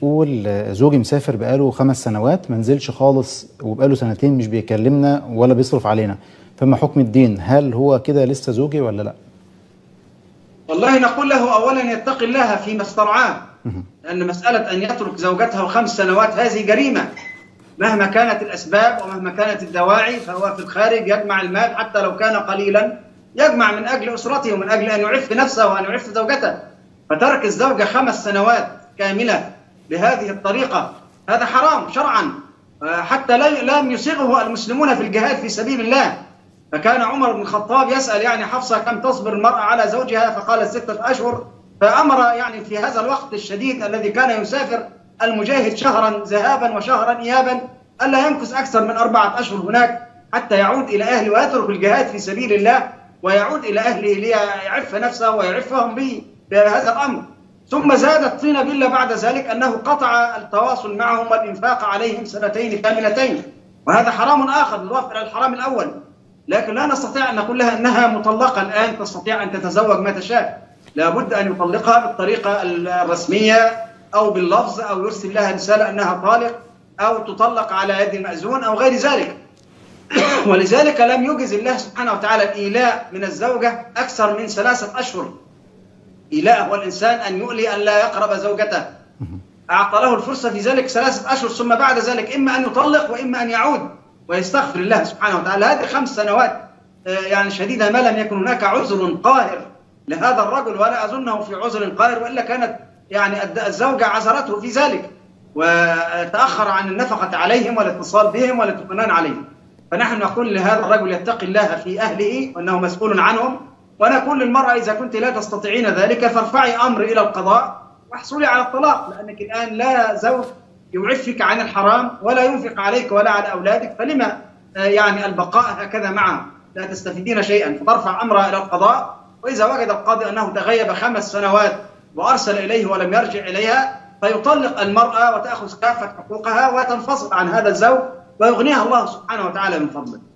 بتقول زوجي مسافر بقاله خمس سنوات ما نزلش خالص وبقاله سنتين مش بيكلمنا ولا بيصرف علينا. فما حكم الدين؟ هل هو كده لسه زوجي ولا لا؟ والله نقول له اولا يتقي الله فيما استرعاه لأن مسألة أن يترك زوجته خمس سنوات هذه جريمة. مهما كانت الأسباب ومهما كانت الدواعي فهو في الخارج يجمع المال حتى لو كان قليلا يجمع من أجل أسرته ومن أجل أن يعف نفسه وأن يعف زوجته. فترك الزوجة خمس سنوات كاملة بهذه الطريقة. هذا حرام شرعا. آه، حتى لا- لم يصيغه المسلمون في الجهاد في سبيل الله. فكان عمر بن الخطاب يسأل يعني حفصة كم تصبر المرأة على زوجها؟ فقالت ستة أشهر. فأمر يعني في هذا الوقت الشديد الذي كان يسافر المجاهد شهرا ذهابا وشهرا إيابا ألا يمكث أكثر من أربعة أشهر هناك حتى يعود إلى أهله ويترك الجهاد في سبيل الله ويعود إلى أهله ليعف نفسه ويعفهم به بهذا الأمر. ثم زادت طين بلة بعد ذلك أنه قطع التواصل معهم والإنفاق عليهم سنتين كاملتين وهذا حرام آخر بالوفق إلى الحرام الأول. لكن لا نستطيع أن نقول لها أنها مطلقة الآن تستطيع أن تتزوج ما تشاء. لابد أن يطلقها بالطريقة الرسمية أو باللفظ أو يرسل لها رسالة أنها طالق أو تطلق على يد المأذون أو غير ذلك. ولذلك لم يجز الله سبحانه وتعالى الإيلاء من الزوجة أكثر من ثلاثة أشهر. هو الإنسان أن يؤلي أن لا يقرب زوجته. أعطى له الفرصة في ذلك ثلاثة أشهر ثم بعد ذلك إما أن يطلق وإما أن يعود ويستغفر الله سبحانه وتعالى. هذه خمس سنوات آه، يعني شديدة ما لم يكن هناك عذر قاهر لهذا الرجل ولا أظنه في عذر قاهر وإلا كانت يعني الزوجة عذرته في ذلك وتأخر عن النفقة عليهم والاتصال بهم والاطمئنان عليهم. فنحن نقول لهذا الرجل يتقي الله في أهله وأنه مسؤول عنهم ونقول للمرأة إذا كنت لا تستطيعين ذلك فارفعي أمر إلى القضاء واحصلي على الطلاق لأنك الآن لا زوج يعفك عن الحرام ولا ينفق عليك ولا على أولادك فلما آه، يعني البقاء هكذا معه لا تستفيدين شيئا فترفع أمرها إلى القضاء وإذا وجد القاضي أنه تغيب خمس سنوات وأرسل إليه ولم يرجع إليها فيطلق المرأة وتأخذ كافة حقوقها وتنفصل عن هذا الزوج ويغنيها الله سبحانه وتعالى من فضله.